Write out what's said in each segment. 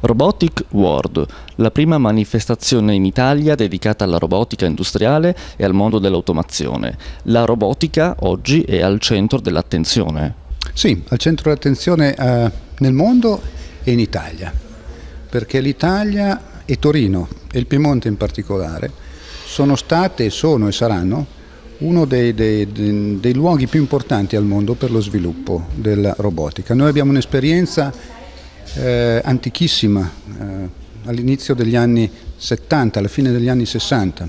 Robotic World, la prima manifestazione in Italia dedicata alla robotica industriale e al mondo dell'automazione. La robotica oggi è al centro dell'attenzione. Sì, al centro dell'attenzione eh, nel mondo e in Italia, perché l'Italia e Torino e il Piemonte in particolare sono state, sono e saranno uno dei, dei, dei, dei luoghi più importanti al mondo per lo sviluppo della robotica. Noi abbiamo un'esperienza eh, antichissima, eh, all'inizio degli anni 70, alla fine degli anni 60.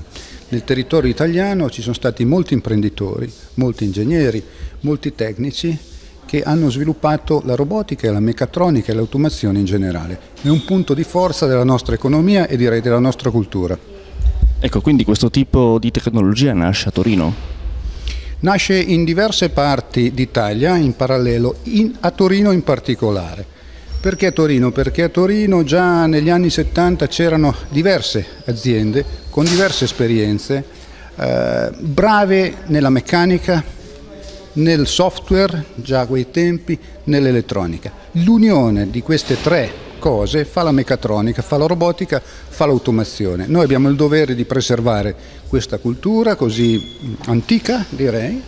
Nel territorio italiano ci sono stati molti imprenditori, molti ingegneri, molti tecnici che hanno sviluppato la robotica, la meccatronica e l'automazione in generale. È un punto di forza della nostra economia e direi della nostra cultura. Ecco, quindi questo tipo di tecnologia nasce a Torino? Nasce in diverse parti d'Italia in parallelo, in, a Torino in particolare. Perché a Torino? Perché a Torino già negli anni 70 c'erano diverse aziende con diverse esperienze, eh, brave nella meccanica, nel software, già a quei tempi, nell'elettronica. L'unione di queste tre cose fa la meccatronica, fa la robotica, fa l'automazione. Noi abbiamo il dovere di preservare questa cultura così antica, direi,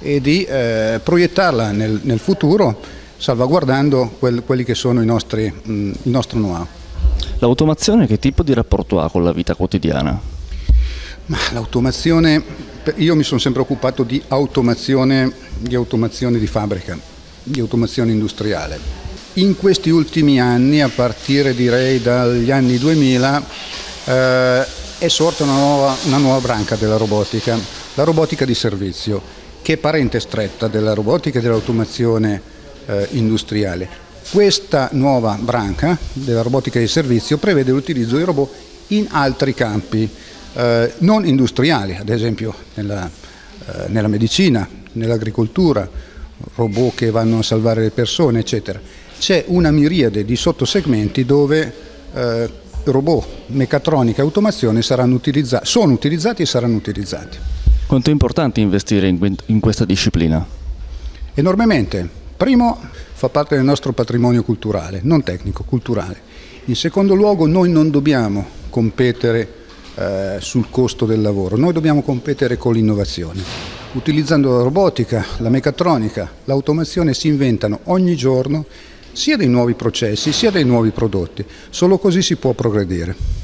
e di eh, proiettarla nel, nel futuro salvaguardando quel, quelli che sono i nostri, mh, il nostro know-how. L'automazione che tipo di rapporto ha con la vita quotidiana? l'automazione, io mi sono sempre occupato di automazione, di automazione di fabbrica, di automazione industriale. In questi ultimi anni, a partire direi dagli anni 2000, eh, è sorta una nuova, una nuova branca della robotica, la robotica di servizio, che è parente stretta della robotica e dell'automazione eh, industriale. Questa nuova branca della robotica di servizio prevede l'utilizzo di robot in altri campi eh, non industriali, ad esempio nella, eh, nella medicina, nell'agricoltura, robot che vanno a salvare le persone, eccetera. C'è una miriade di sottosegmenti dove eh, robot, meccatronica e automazione utilizzati, sono utilizzati e saranno utilizzati. Quanto è importante investire in, in questa disciplina? Enormemente. Primo, fa parte del nostro patrimonio culturale, non tecnico, culturale. In secondo luogo, noi non dobbiamo competere eh, sul costo del lavoro, noi dobbiamo competere con l'innovazione. Utilizzando la robotica, la meccatronica, l'automazione si inventano ogni giorno sia dei nuovi processi sia dei nuovi prodotti. Solo così si può progredire.